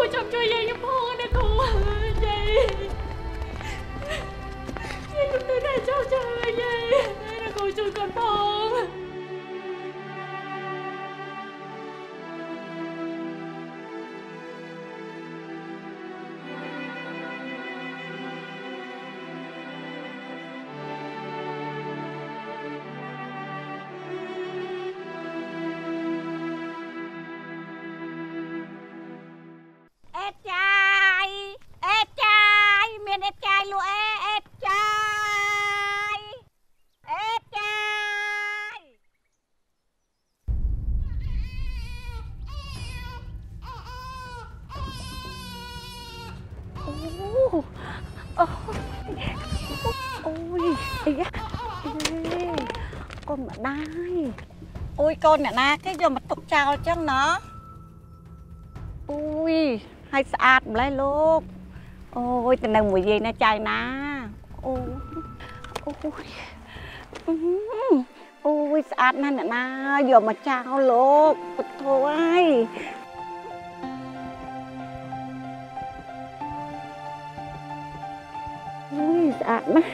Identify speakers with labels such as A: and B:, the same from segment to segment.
A: ช่วยจำช่วยยายกับพ่อนะครูยายยายทำได้เจ้าชายยายนะครูช่วยก่อนพ่อ កូនអ្នក
B: ណាគេយកមកទុកចោលចឹងណោះ
C: អូយហើយស្អាតម្លេះលោកអូយទៅនៅមួយយាយណាចៃណាអូអូយអូយស្អាតណាស់អ្នកណាយកមកចោលលោកពុទ្ធោហើយអូយស្អាតណាស់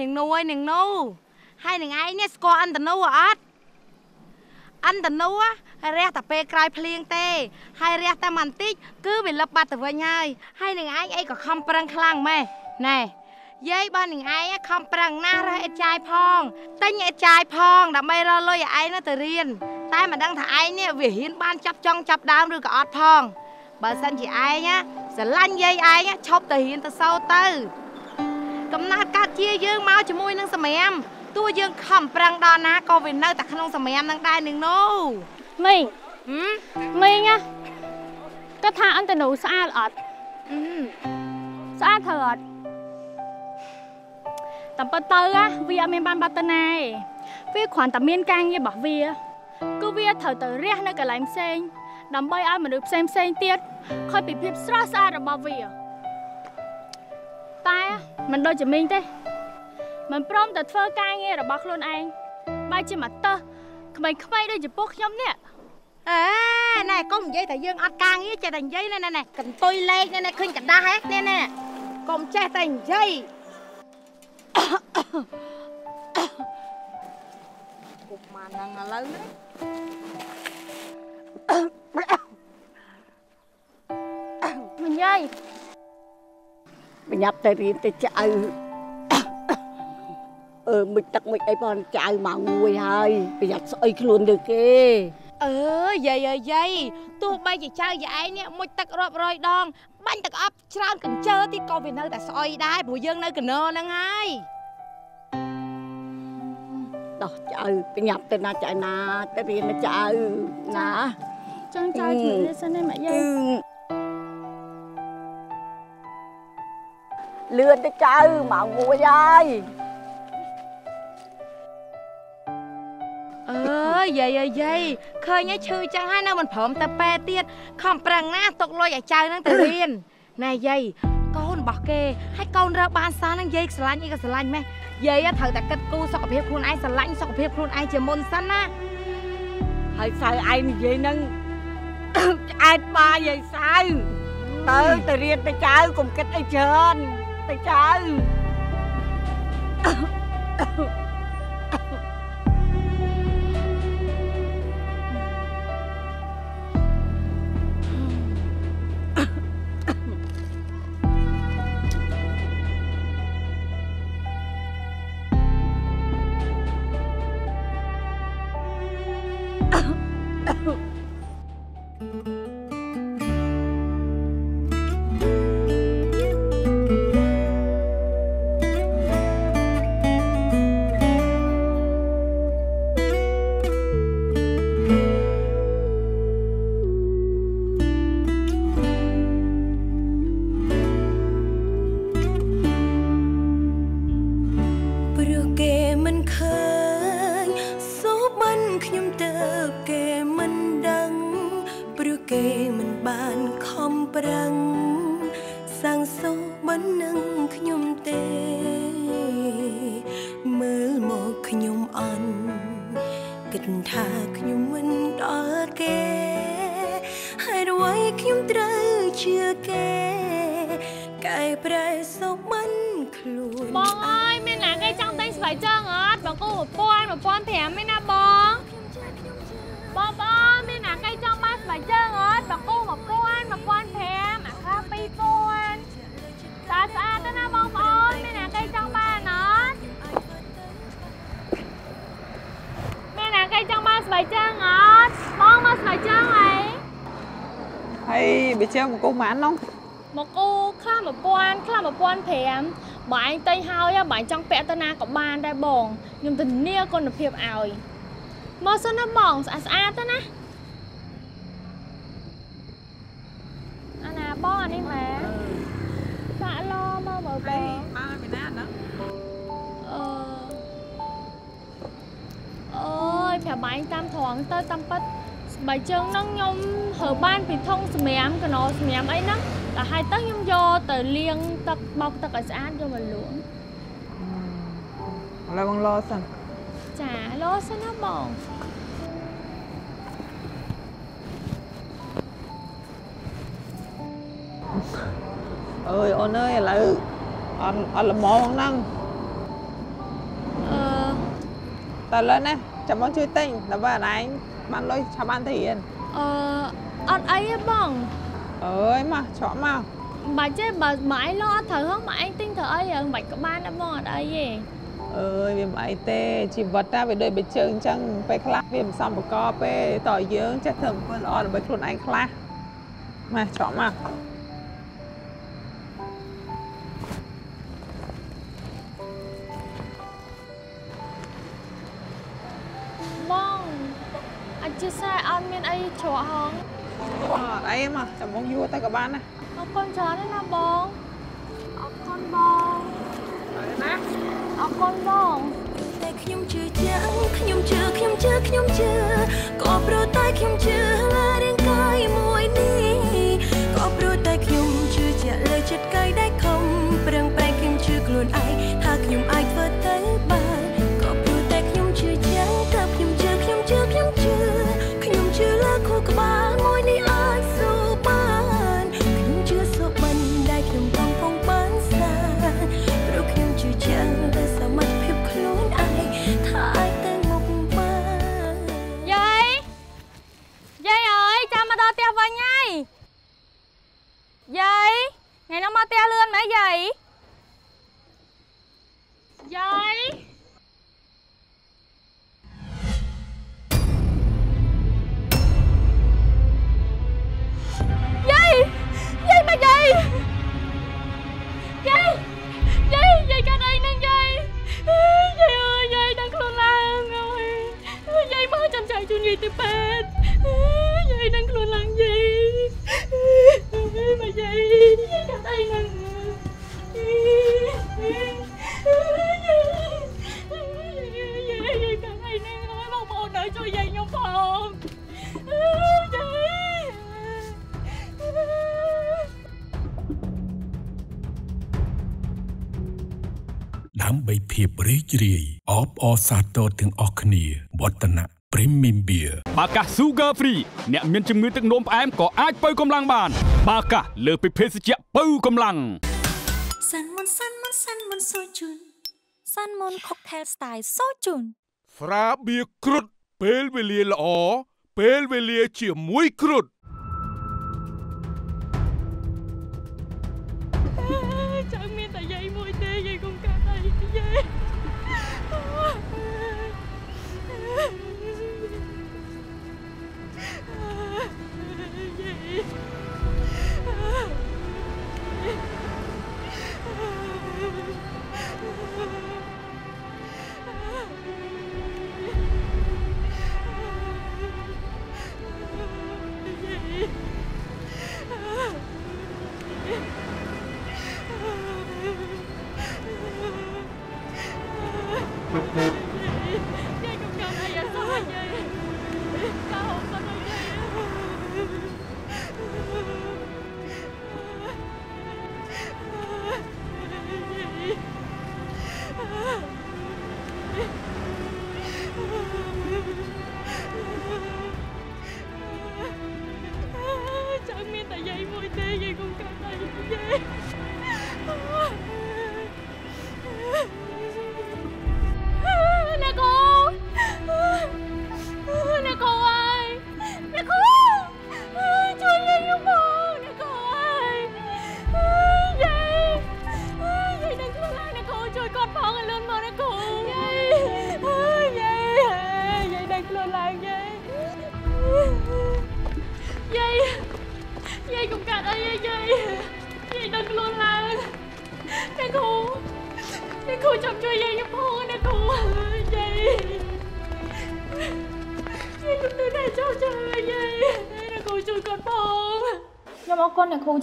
C: នឹ
A: ងនោះហើយ
C: នឹងនោះហើយនឹងឯងនេះស្គាល់អន្តនុអត់អន្តនុរះតែពេលក្រោយភ្លៀងទេ ហើយរះតែបន្តិចគឺវាលឹបបាត់ទៅវិញហើយហើយនឹងឯងអីក៏ខំប្រឹងខ្លាំងម៉េះណែ
D: យាយបើនឹងឯងខំប្រឹងណាស់រើសអិតចាយផងតែញអិតចាយផងដើម្បីរកលុយឲ្យឯងទៅរៀនតែមិនដឹងថាឯងនេះវាហ៊ានបានចាប់ចង់ចាប់ដើមឬក៏អត់ផងបើសិនជាឯងស្រឡាញ់យាយឯងឈប់ទៅរៀនទៅសូទៅ កំណត់កាត់ជាយើងមកជាមួយនឹងសម្រាមទោះយើងខំប្រឹងដល់ណាក៏វានៅតែក្នុងសម្រាមនឹងដែរនឹងនោះ
A: មីង
D: ហឹម
A: មីងណាគាត់ថាអន្តនូស្អាតអត់
D: ហឹម
A: ស្អាតត្រូវអត់តែប៉ុន្តែណាវាអត់មានបានបាត់ទៅណាទេវាគ្រាន់តែមានការងាររបស់វាគឺវាត្រូវទៅរះនៅកន្លែងផ្សេង ដើម្បីឲ្យមនុស្សផ្សេងផ្សេងទៀតខុសពីភាពស្រស់ស្អាតរបស់វាតែ មិនដូចជាមីងទេមិនព្រមតែធ្វើការងាររបស់ខ្លួនឯងបែរជាមកតើក្មេងៗដូចចំពោះខ្ញុំនេះ
D: អេណែកុំនិយាយតែយើងអត់ការងារចេះតែនិយាយណែណែកន្ទុយលេខណែណែឃើញកដាស់ហ៎ណែណែកុំចេះតែនិយាយពុកម៉ានឹងឥឡូវណា
A: មិនយាយ
C: បញ្ញាប់ទៅរៀនទៅចៅអឺមិនទឹកមិនអីផងចៅមកមួយហើយប្រយ័ត្នស្អុយខ្លួនទៅគេ
D: អើយាយអើយយាយទោះបីជាចៅយាយឯងនេះមុជទឹករាប់រយដង បាញ់ទឹកអប់ច្រើនកញ្ជើទៀតក៏វានៅតែស្អុយដែរព្រោះយើងនៅកណោហ្នឹងហើយ
C: ដោះចៅបញ្ញាប់ទៅណាចៅណាទៅរៀនណាចៅណា
A: ចង់ចៅជំរាបសិនទេម៉ាក់យាយ
C: លឿនទៅចៅមកមួយហើយ
D: អើយយាយអើយយាយឃើញឯងឈឺចឹងហើយនៅមិនព្រមទៅពេទ្យទៀតខំប្រឹងណាស់ទុកលុយឲ្យចៅហ្នឹងទៅរៀនណែយាយកូនរបស់គេហើយកូនរើបានសាហ្នឹងយាយស្រឡាញ់អីក៏ស្រឡាញ់ម៉េះយាយត្រូវតែគិតគូរសុខភាពខ្លួនឯងស្រឡាញ់សុខភាពខ្លួនឯងជាមុនសិនណា
C: ហើយសៅឯងនិយាយនឹងឆ្អែតបាយាយសៅទៅទៅរៀនទៅចៅកុំគិតអីច្រើន ទៅចៅ
E: គេមិនឃើញសូបានខ្ញុំទៅគេមិនដឹងព្រោះគេមិនបានខំប្រឹងសាំងសូបាននឹងខ្ញុំទេ មើលមកខ្ញុំអន់គិតថាខ្ញុំមិនដល់គេហើយអ្វីខ្ញុំត្រូវជឿគេកែប្រែសូបានខ្លួន
A: បង អើយមានណាគេចង់ទិញស្បែកជើងអត់បងគូ1000 1500ឯណាបងបងបងមានណាគេចង់បានស្បែកជើងអត់បងគូ1000 1500អាខា2000ស្អាតស្អាតទៅណាបងប្អូនមានណាគេចង់បានអត់មានណាគេចង់បានស្បែកជើងអត់បងមកស្បែកជើងអី
F: ហើយបើជើងមកគូម៉ាននោះ
A: មកគូខ្លះ1000ខ្លះ1500 បើឯងទិញហើយបើឯងចង់ពាក់ទៅណាក៏បានដែរបងខ្ញុំធានាគុណភាពឲ្យមកសិនណាបងស្អាតស្អាតទៅណាអាណាបងអានេះម៉ែសាក់ឡមកមើលបង
F: មកពីណាណា
A: អឺអូយប្រាប់ឯងតាមត្រង់ទៅតាមពិតស្បែកជើងហ្នឹងខ្ញុំហើបានពីធុងសម្រាមកណោសម្រាមអីហ្នឹងតែហើយទៅខ្ញុំយកទៅលាងទឹកបោកទឹកឲ្យស្អាតយកមកលក់
F: ឥឡូវបងលោសិន
A: ចាលោសិនណាបង
F: អើយអូនអើយឥឡូវអត់អត់ល្មមហ្នឹង
A: អឺ
F: តែឥឡូវណា ចាំបងជួយទិញដើម្បីអនឯងបានលុយឆាប់បានទៅរៀន
A: អឺអត់អីទេបង
F: អើយមកច្រកមក
A: អបាច់ទេបើម៉ែឯងលក់អត់ត្រូវហងម៉ែឯងទិញទៅអីហ្នឹងបាច់ក៏បានដែរបងអត់អីទេ
F: អើយវាមិនអីទេជីវិតណាវាដូចបិជើងអញ្ចឹងពេលខ្លះវាមិនសមប្រកបទេតើយើងចេះធ្វើអំពើល្អដើម្បីខ្លួនឯងខ្លះមកច្រកមក
A: អធិស្ឋានអត់មានអីច្រកហង
F: អត់អីមកចាំមកយួរទៅក៏បានដែរ
A: អរគុណច្រើនណាស់ណាបងអរគុណបង
F: ណា
A: អរគុណបង
E: តែខ្ញុំជឿជាក់ខ្ញុំជឿខ្ញុំជឿខ្ញុំជឿក៏ព្រោះតែខ្ញុំជឿលើរាងកាយមួយនេះ ថ្ងៃនោះម
A: កផ្ទះលឿនមែនយាយយាយយាយយាយមកយាយយាយយាយយាយកាត់អីនឹងយាយយាយអើយយាយ đang ខ្លួនឡើងអើយយាយមកចាំចៅជូនយាយទៅពេទ្យយាយ đang ខ្លួនឡើងយាយមកយាយយាយកាត់អី នឹងយាយយាយកាត់អីនឹងបងប្អូននៅជួយយាយខ្ញុំផងយាយ
G: ដើម្បីភាពរីករាយអបអរសាទរទាំងអស់គ្នាវឌ្ឍនៈ Premium Beer
H: បាកាស Sugar Free អ្នកមានជំងឺទឹកនោមផ្អែមក៏អាចបើកម្លាំងបាន បាកាសលើសពីភេសជ្ជៈបើកម្លាំង
E: សាន់មុនសាន់មុនសាន់មុនសូជូនសាន់មុនខុកថែលស្ទាយសូជូន
I: ស្រាបៀរគ្រុតពេលវេលាល្អពេលវេលាជាមួយគ្រុត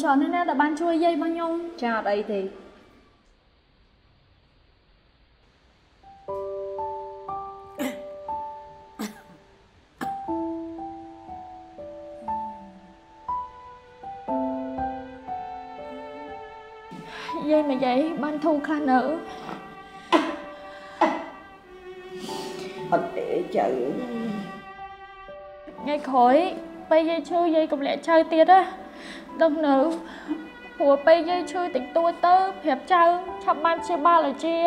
A: ច្រើនណាស់ណាដែលបានជួយយាយរបស់ខ្ញុំចាអត់អីទេយាយមកយាយបានធូរខ្លះនៅ
C: អត់ទេចៅ
A: ថ្ងៃក្រោយពេលយាយឈឺយាយកុំលាក់ចៅទៀតណា ដឹងនៅព្រោះពេលយាយឈឺតិចតួចទៅប្រាប់ចៅឆាប់បានព្យាបាលឲ្យជា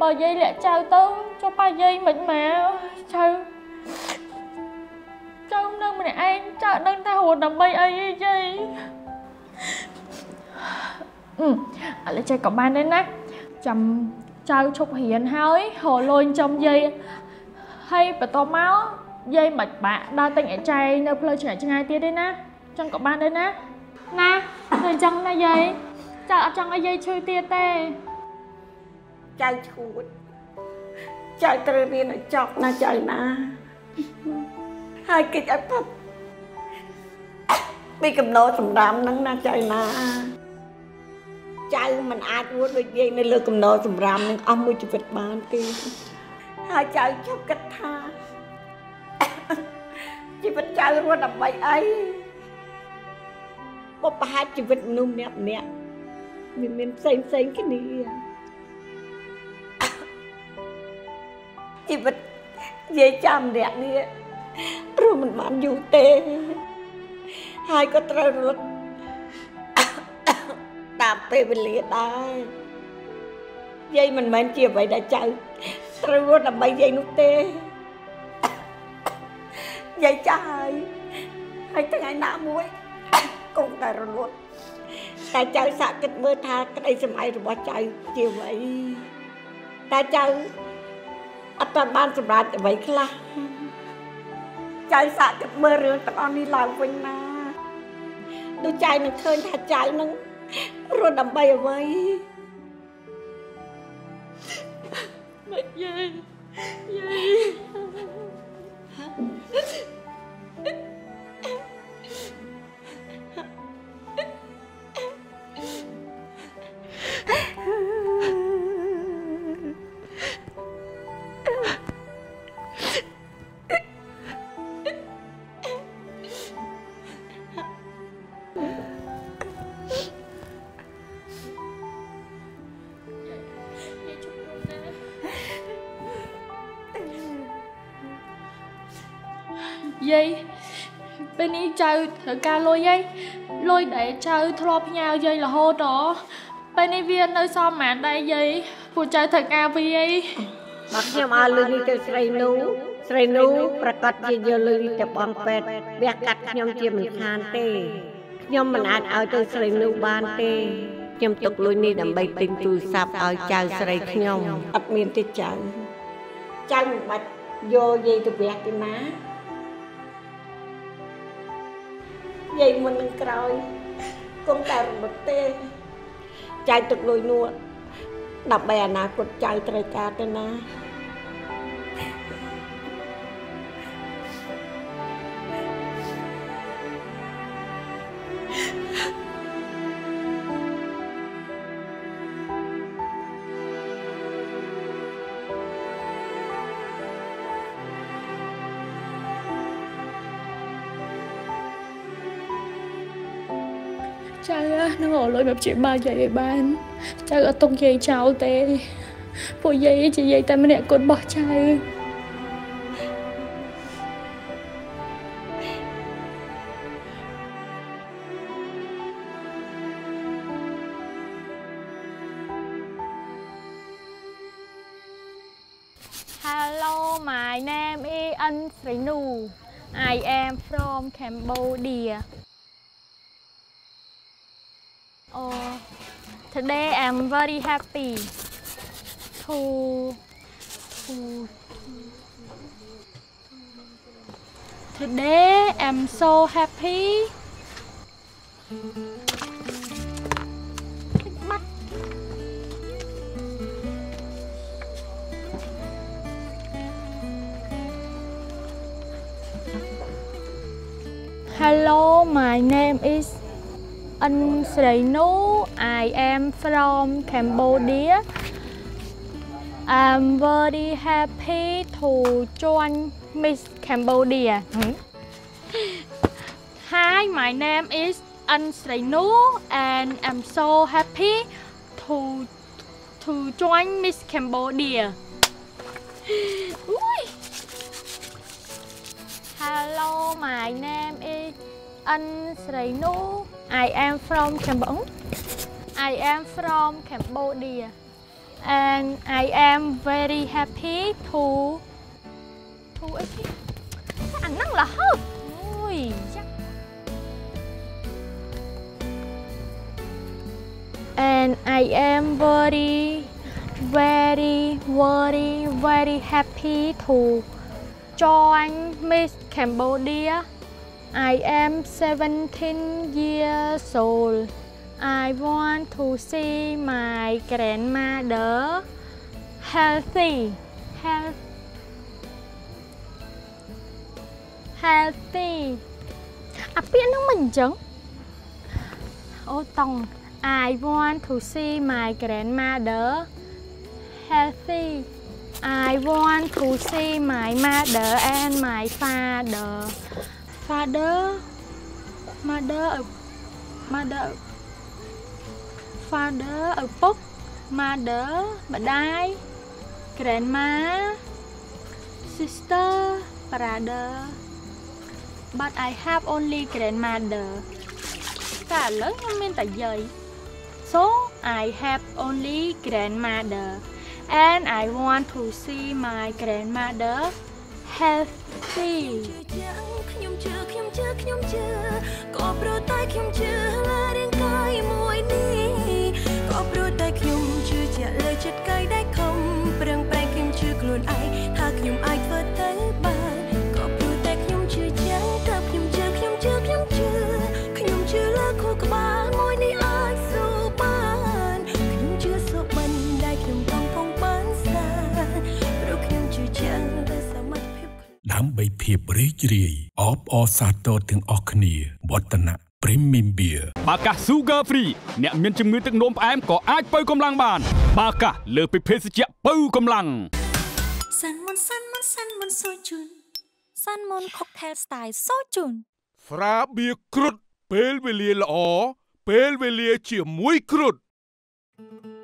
A: បើយាយលាក់ចៅទៅចុះប៉ាយាយមិនមកចៅចៅនៅម្នាក់ឯងចៅដឹងថារត់ដើម្បីអីឯងយាយ
J: អឺឥឡូវចេះក៏បានដែរណាចាំចៅឈប់រៀនហើយរលុយចំយាយហើយបន្ទាប់មកយាយមិនបាក់ដើរទិញអាចារ្យនៅផ្លូវឆ្ងាយឆ្ងាយទៀតទេណា ចឹងក៏បានដែរណាណាគឺអញ្ចឹងណាយាយចៅអត់ចង់ឲ្យយាយឈឺទៀតទេ
C: ចៅឈួតចៅត្រូវរៀនឲ្យចប់ណាចៅណាហើយកិច្ចឲ្យផុតពីកំណត់សម្រាមហ្នឹងណាចៅណាចៅមិនអាចរួចដូចយាយនៅលើកំណត់សម្រាមនឹងអស់មួយជីវិតបានទេហើយចៅជប់គិតថាជីវិតចៅរស់ដើម្បីអី បបហាជីវិតមនុស្សម្នាក់ម្នាក់វាមានផ្សេងផ្សេងគ្នាជីវិតយាយចាំម្នាក់នេះរស់មិនបានយូរទេ ហើយក៏ត្រូវរត់តាមពេលវេលាដែរយាយមិនមែនជាអ្វីដែលចៅត្រូវរត់ដើម្បីយាយនោះទេយាយចាស់ហើយហើយថ្ងៃណាមួយ គង់តែរលត់តែចៅសាក់គិតមើលថាក្តីសម័យរបស់ចៅជាអ្វីតែចៅអត់ទាន់បានសម្រេចអ្វីខ្លះចៅសាក់គិតមើលរឿងទាំងអស់នេះឡើងវិញណាដូចចៅនឹងឃើញថាចៅនឹងរត់ដើម្បីអ្វី
J: មិនយាយយាយ ចៅត្រូវការលុយហើយលុយដែលចៅធ្លាប់ផ្ញើយាយរហូតដល់ពេលនេះវានៅសមប៉ុន្មានដែរយាយពួកចៅត្រូវការវាអី
C: បើខ្ញុំឲ្យលុយនេះទៅស្រីនូស្រីនូប្រកាសជាយកលុយនេះទៅបងពេទ្យវះកាត់ខ្ញុំជាមិនខានទេខ្ញុំមិនអាចឲ្យទៅស្រីនូបានទេខ្ញុំទុកលុយនេះដើម្បីទិញទូរស័ព្ទឲ្យចៅស្រីខ្ញុំអត់មានទេចៅចៅមិនបាច់យកយាយទៅវះទេណា យាយមុននឹងក្រោយគង់តែរំលត់ទេចៅទុកលុយនោះដើម្បីអនាគតចៅត្រូវការទៅណា
J: ចៅនឹងអរលុយមកព្យាបាលយាយឲ្យបានចៅអត់ទុកយាយចោលទេពួកយាយជាយាយតែម្នាក់គត់របស់ចៅ
A: very happy to to Today I'm so happy. Hello, my name is An Srinu. I am from Cambodia. I'm very happy to join Miss Cambodia. Hi, my name is An Srinu and I'm so happy to to join Miss Cambodia. Hello, my name is An Srinu. I am from Cambodia. I am from Cambodia and I am very happy to to អីគេអាហ្នឹងរហូតអូយយ៉ា And I am very very very very happy to join Miss Cambodia. I am 17 years old. I want to see my grandmother healthy. Health. Healthy. À, biết yang mình chứng? Ô tòng. I want to see my grandmother healthy. I want to see my mother and my father. Father, mother, mother. father ឪពុក mother ម្ដាយ grandma sister brother but I have only grandmother តែឥឡូវខ្ញុំមានតែយាយ so I have only grandmother and I want to see my grandmother healthy
E: ខ្ញុំជឿខ្ញុំជឿខ្ញុំជឿក៏ប្រតែខ្ញុំជឿលើរាងកាយមួយ ភាព
G: រីករាយអបអរសាទរទាំងអស់គ្នាវឌ្ឍនៈ Premium Beer
H: បាកា Sugar Free អ្នកមានជំងឺទឹកនោមផ្អែមក៏អាចបើកម្លាំងបាន បាកាលើពីភេសជ្ជៈបើកម្លាំង
E: សាន់មុនសាន់មុនសាន់មុនសូជុនសាន់មុន Cocktail Style សូជុន
I: ហ្វ្រា
E: បៀគ្រុតពេលវេលាល្អពេលវេលាជាមួ
C: យ
A: គ្រុត
J: thank you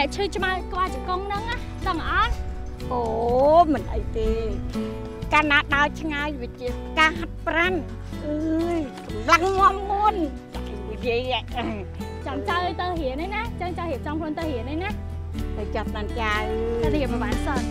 J: តានេះនេះឈឺឆ្មៅក្បាលជង្គង់ហ្នឹងណាដឹងអត់
C: អូមិនអីទេកាលណាដើរឆ្ងាយវាជាការហាត់ប្រាំអើយកម្លាំងងំមួនចាយនិយាយ
J: ចាំចៅឲ្យទៅរៀនឯណាចឹងចៅរៀបចំខ្លួនទៅរៀនឯណា
C: ទៅចាប់ដល់ចៅ
J: ទៅរៀបប្រហែលសិន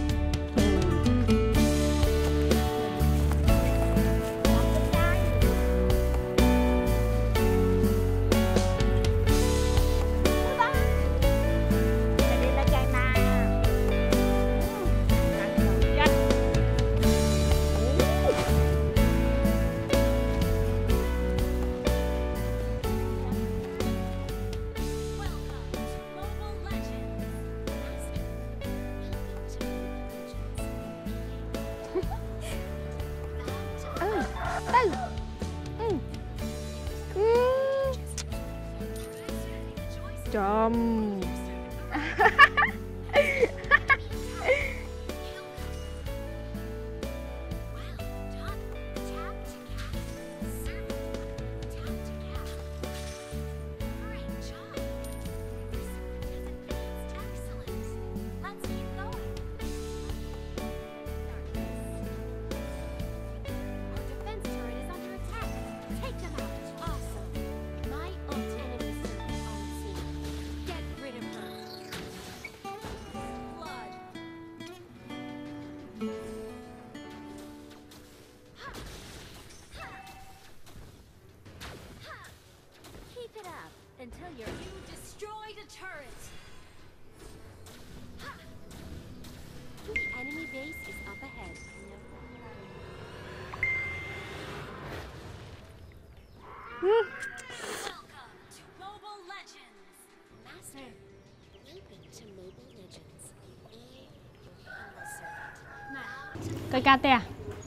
J: កិច្ចការផ្ទះ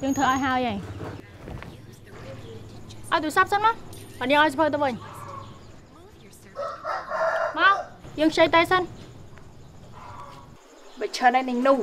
J: យើងធ្វើឲ្យហើយហីឲ្យទូរស័ព្ទសិនមកបើយើងឲ្យសភៅទៅវិញ
K: move your servant
J: មកយើងខ្ចីតែសិន
A: បើឈិនឯនឹងនោះ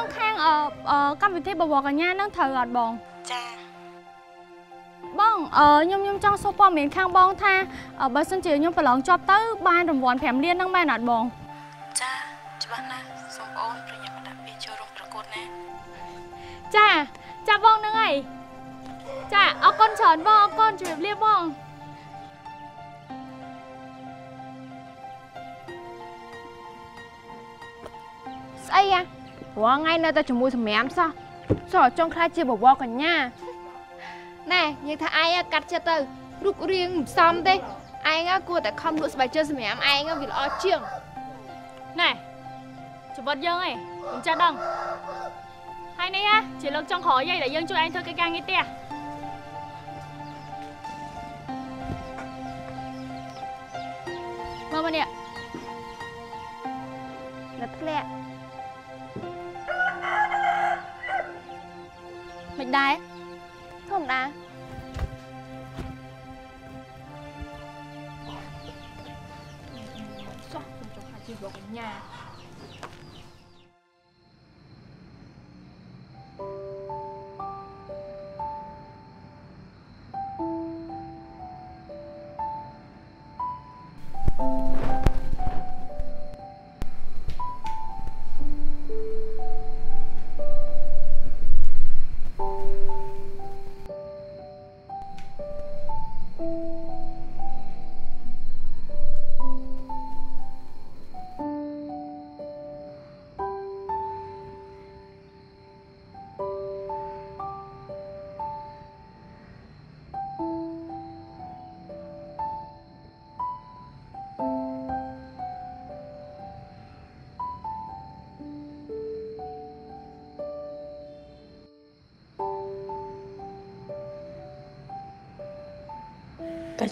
L: ប
J: ងបងខាងអឺអឺកម្មវិធីបវរកញ្ញានឹងត្រូវអត់បង
L: ចា
J: បងអឺខ្ញុំខ្ញុំចង់សួរព័ត៌មានខាងបងថាអឺបើសិនជាខ្ញុំប្រឡងជាប់ទៅ បានរង្វាន់5លានហ្នឹងមែនអត់បង
L: ចាច្បាស់ណាស់សូមអូនប្រញាប់ដាក់ពេលចូលរួមប្រកួតណា
J: ចាចាបងហ្នឹងហើយចាអរគុណច្រើនបងអរគុណជម្រាបលាបង
M: ស្អីអា រាល់ថ្ងៃនៅតែជាមួយសម្រាមសោះសោះចង់ខ្លាចជាបវរកញ្ញាណែនិយាយថាឯងកាត់ចិត្តទៅរូបរាងមិនសមទេឯងគួរតែខំលក់ស្បែកជើងសម្រាមឯងវាល្អជាង
J: ណែជីវិតយើងឯងមិនចេះដឹងហើយនេះហ่ะជាលើកចុងក្រោយឯងដែលយើងជួយឯងធ្វើកិច្ចការងារផ្ទះមកមកនេះ
M: នៅធ្លាក់
J: មិនដែរ
M: ធម្មតា
J: សោះខ្ញុំច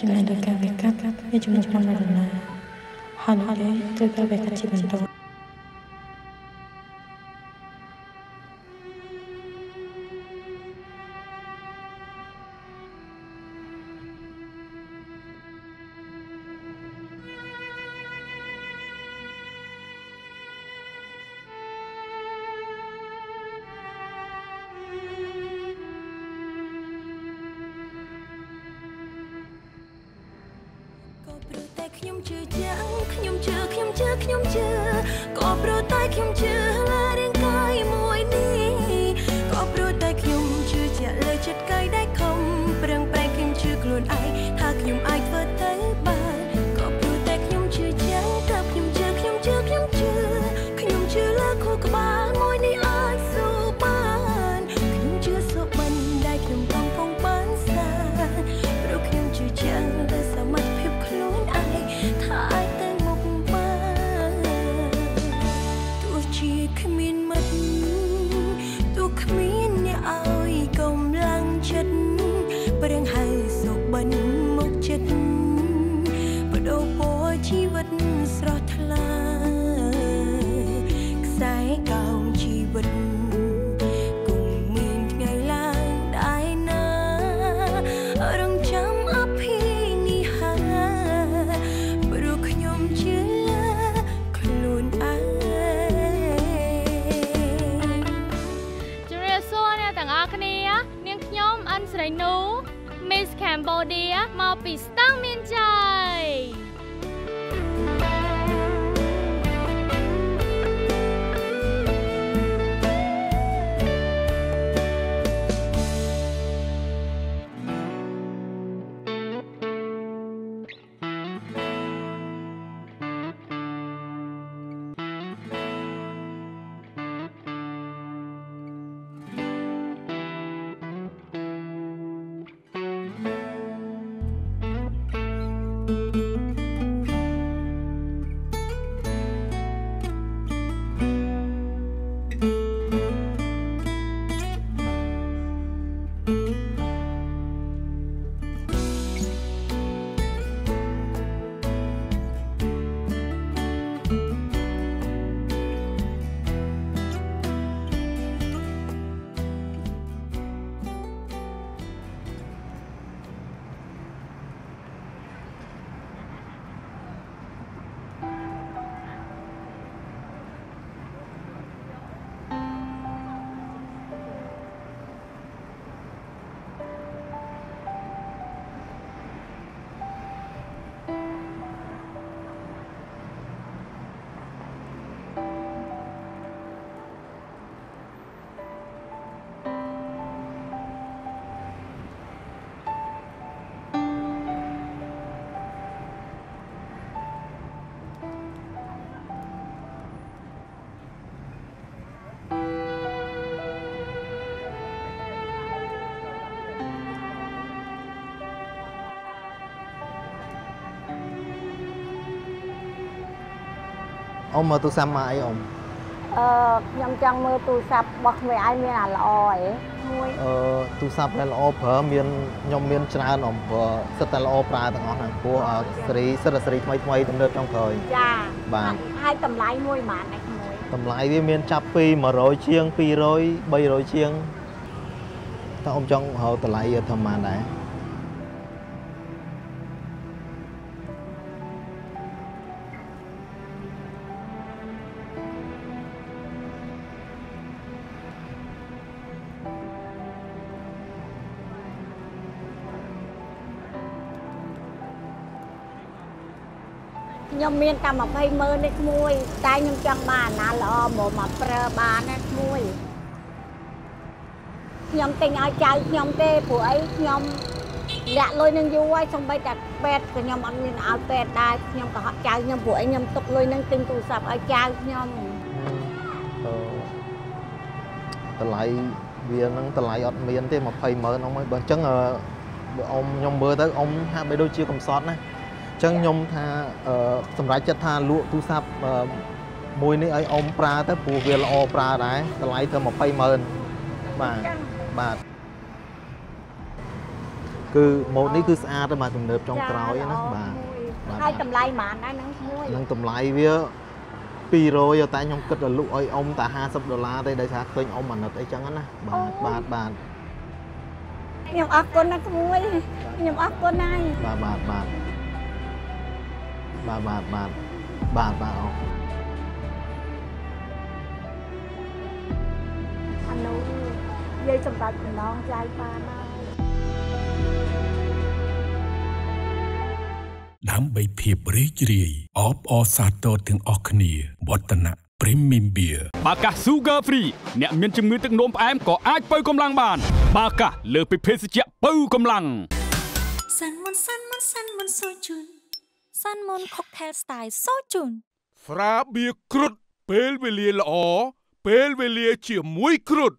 N: ចំណាយលើការវេកាត់មានចំនួន5ដុល្លារហើយលោកយាយត្រូវការវេកាត់
E: ជាបន្ត អ៊ំ
A: មើ
O: លទូរស័ព្ទមកអីអ៊ំ
C: អឺខ្ញុំចង់មើលទូរស័ព្ទរបស់ក្មេងឯងមានអាល្អអីមួយ
O: អឺទូរស័ព្ទដែលល្អប្រើមានខ្ញុំមានច្រើនអ៊ំព្រោះសិតតែល្អប្រើទាំងអស់ហ្នឹងព្រោះអឺសេរីសិតតែសេរីថ្មីថ្មីទំនើបចុងក្រោយ
C: ចា
O: បាទ
C: ហើយតម្លៃមួយប៉ុន្មានឯក្មួយ
O: តម្លៃវាមានចាប់ពី100ជាង200 300ជាងតើអ៊ំចង់រកតម្លៃធម្មតាដែរ
C: ខ្ញុំមានតែ20ម៉ឺននេះក្មួយ តែខ្ញុំចង់បានអាណាល្អមកមកប្រើបានណាក្មួយខ្ញុំទិញឲ្យចៅខ្ញុំទេព្រោះអីខ្ញុំលាក់លុយនឹងយូរហើយសំបីតែពេទ្យក៏ខ្ញុំអត់មានឲ្យពេទ្យដែរខ្ញុំក៏ហត់ចៅខ្ញុំព្រោះអីខ្ញុំទុកលុយនឹងទិញទូរស័ព្ទឲ្យចៅខ្ញុំ
O: អឺតម្លៃវាហ្នឹងតម្លៃអត់មានទេ20ម៉ឺនអ៊ំអើយបើអញ្ចឹងអឺបើអ៊ំខ្ញុំមើលទៅអ៊ំហាក់បីដូចជាកំសត់ណា អញ្ចឹងខ្ញុំថាអឺសម្រាប់ចិត្តថាលក់ទូរស័ព្ទអឺមួយនេះឲ្យអ៊ំប្រើទៅព្រោះវាល្អប្រើដែរតម្លៃទៅ20ម៉ឺនបាទបាទគឺម៉ូតនេះគឺស្អាតតែបាទទំនើបចុងក្រោយណាបាទ
P: ហើយតម្លៃប៉ុន្មានដែរហ្នឹងមួយ
O: នឹងតម្លៃវា200តែខ្ញុំគិតទៅលក់ឲ្យអ៊ំតែ50ដុល្លារទេដោយសារឃើញអ៊ំអាណិតអីចឹងណាបាទបាទបាទ
P: ខ្ញុំអរគុណណាក្មួយខ្ញុំអរគុណហើយ
O: បាទបាទបាទ បាទបាទបាទបាទបាទអរ
P: អានោះនិយាយសម្រាប់កំណងចៅបានហើយ
G: ដើម្បីភាពរីករាយអបអរសាទរទាំងអស់គ្នាវឌ្ឍនៈ Premium Beer
H: បាកា Sugar Free អ្នកមានជំងឺទឹកនោមផ្អែមក៏អាចបើកម្លាំងបាន បាកាលើសពីភេសជ្ជៈបើកម្លាំង
Q: សាន់មុនសាន់មុនសាន់មុនសូជូន សាន់មុនខុកថែលស្ទាយសូជូន
C: ស្រាបៀរគ្រុតពេលវេលាល្អពេលវេលាជាមួយគ្រុត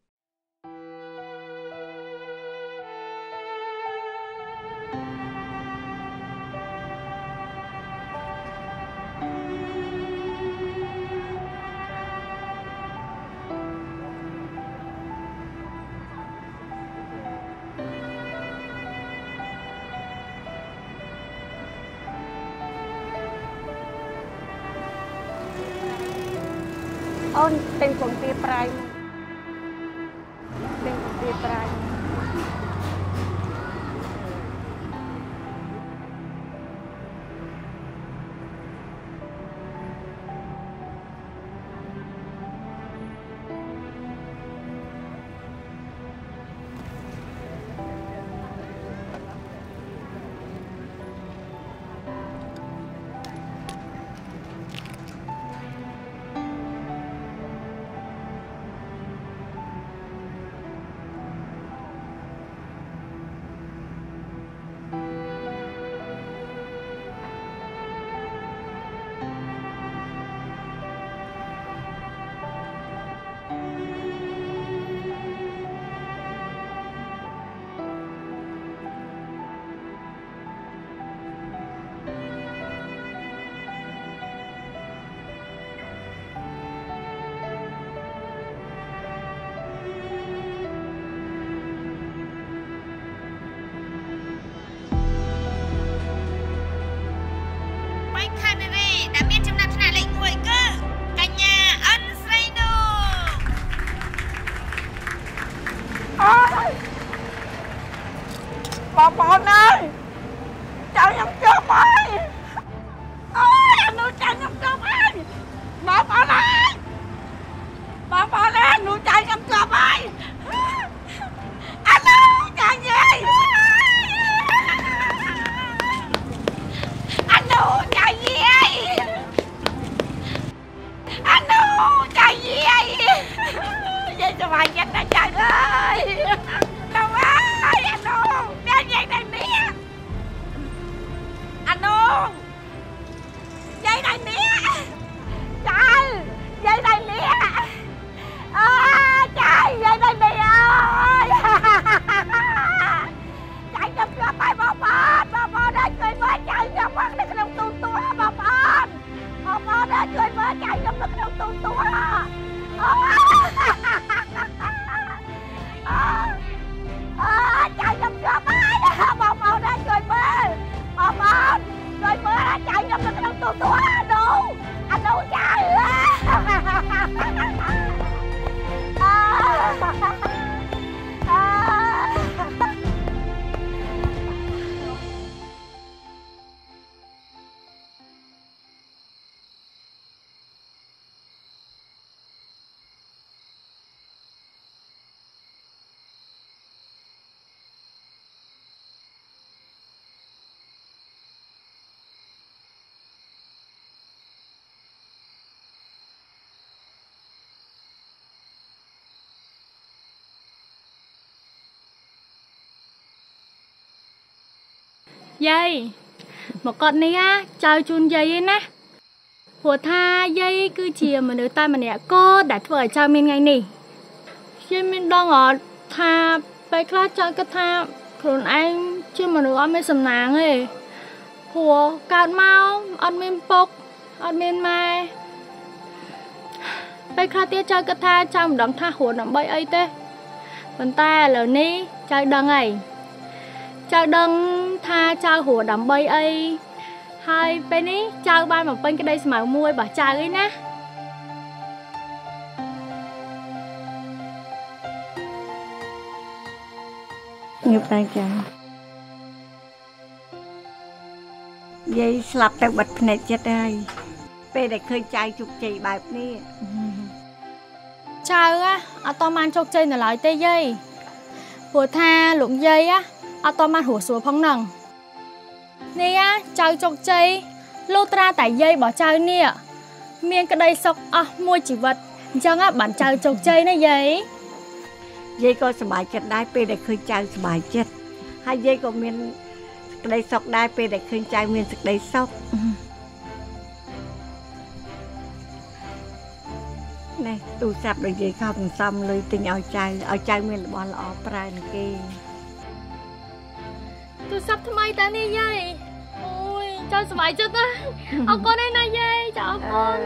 P: យាយ
A: មកកត់នេះណាចៅជូនយាយឯណាព្រោះថាយាយគឺជាមនុស្សតែម្នាក់គត់ដែលធ្វើឲ្យចៅមានថ្ងៃនេះយាយមានដងអត់ថាពេលខ្លះចៅគិតថាខ្លួនឯងជាមនុស្សអត់មានសំណាងទេព្រោះកើតមកអត់មានពុកអត់មានម៉ែពេលខ្លះទៀតចៅគិតថាចៅមិនដឹងថារស់ដើម្បីអីទេប៉ុន្តែឥឡូវនេះចៅដឹងហើយចចៅដឹង ថាចៅហួរដើម្បីអីហើយពេលនេះចៅបានបំពេញក្តីស្មៅមួយរបស់ចៅឯណា
C: ញឹកតែចាយាយស្លាប់ទៅបាត់ភ្នែកចិត្តហើយពេលដែលឃើញចៅជោគជ័យបែបនេះ
A: ចៅអត់តបានជោគជ័យនៅឡើយទេយាយព្រោះថាលោកយាយអត់តបានរស់ស្រួលផងហ្នឹង នេះចៅជោគជ័យលុះត្រាតែយាយរបស់ចៅនេះមានក្តីសុខអស់មួយជីវិតអញ្ចឹងបានចៅជោគជ័យណាយាយ
C: យាយក៏សប្បាយចិត្តដែរពេលដែលឃើញចៅសប្បាយចិត្តហើយយាយក៏មានក្តីសុខដែរពេលដែលឃើញចៅមានសេចក្តីសុខនេះទូរស័ព្ទរបស់យាយខំសន្សំលុយទិញឲ្យចៅឲ្យចៅមានរបស់ល្អប្រើនឹងគេ
A: ទូរស័ព្ទថ្មីតានេះយាយអូយចៅសប្បាយចិត្តណាអរគុណឯណាយាយចាអរគុណ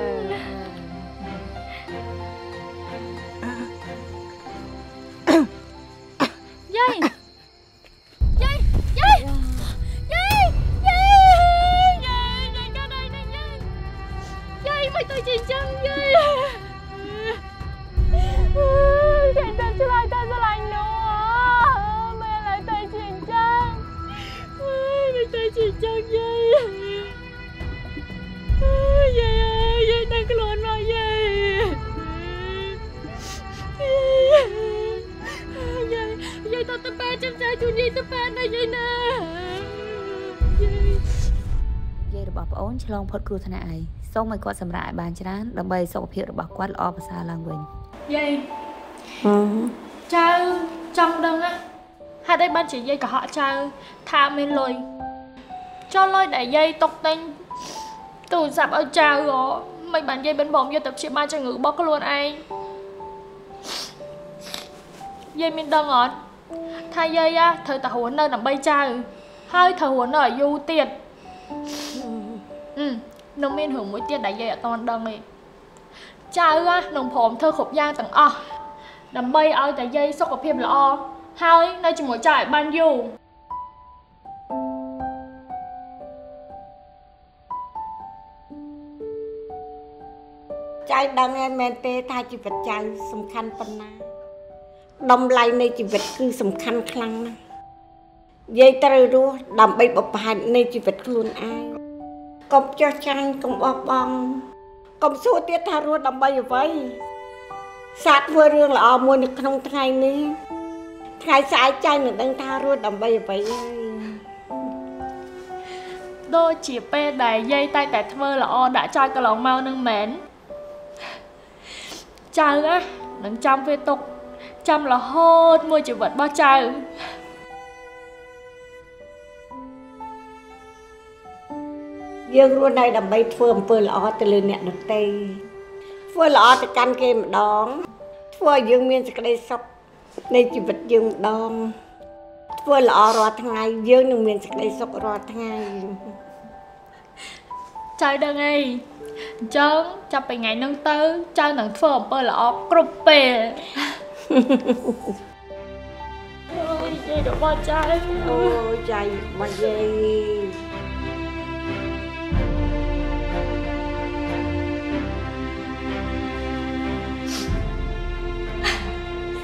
R: ផុតគ្រោះថ្នាក់ហើយសូមឲ្យគាត់សម្រាកឲ្យបានច្រើនដើម្បីសុខភាពរបស់គាត់ល្អប្រសើរឡើងវិញ
A: យាយចៅចង់ដឹងណាហេតុអីបានជាយាយកុហកចៅថាមានលុយចុះលុយដែលយាយຕົកទិញទូរស័ព្ទឲ្យចៅហ៎មិនបានយាយបិណ្ឌបងយកទៅព្យាបាលជំងឺរបស់ខ្លួនឯងយាយមានដឹងអត់ថាយាយត្រូវតែរស់នៅដើម្បីចៅហើយត្រូវរស់នៅឲ្យយូរទៀតអឺ នឹងមានរឿងមួយទៀតដែលយាយអត់ទាន់ដឹងទេចៅនឹងព្រមធ្វើគ្រប់យ៉ាងទាំងអស់ដើម្បីឲ្យតែយាយសុខភាពល្អហើយនៅជាមួយចៅឲ្យបានយូរ
C: ចៅដឹងហើយមែនទេថាជីវិតចៅសំខាន់ប៉ុណ្ណាតម្លៃនៃជីវិតគឺសំខាន់ខ្លាំងណាស់យាយត្រូវរស់ដើម្បីបបផែននៃជីវិតខ្លួនឯង កុំចោះចាញ់កុំបោះបង់កុំសួរទៀតថារស់ដើម្បីអ្វីសាទធ្វើរឿងល្អមួយនៅក្នុងថ្ងៃនេះថ្ងៃស្អែកចៅនឹងដឹងថារស់ដើម្បីអ្វីហើយ
A: ដូចជាពេលដែលយាយតែតែធ្វើល្អដាក់ចោលកន្លងមកនឹងមែនចៅណានឹងចាំវាទុកចាំរហូតមួយជីវិតរបស់ចៅ
C: យើងរស់នៅដើម្បីធ្វើអំពើល្អទៅលើអ្នកដទៃធ្វើល្អទៅកាន់គេម្ដង ធ្វើឲ្យយើងមានសេចក្តីសុខនៃជីវិតយើងម្ដងធ្វើល្អរាល់ថ្ងៃយើងនឹងមានសេចក្តីសុខរាល់ថ្ងៃ
A: ចៅដឹងអីអញ្ចឹងចាប់ពីថ្ងៃហ្នឹងទៅចៅនឹងធ្វើអំពើល្អគ្រប់ពេលអូយយាយរបស់ចៅ
C: អូចៃមកយាយ
A: យ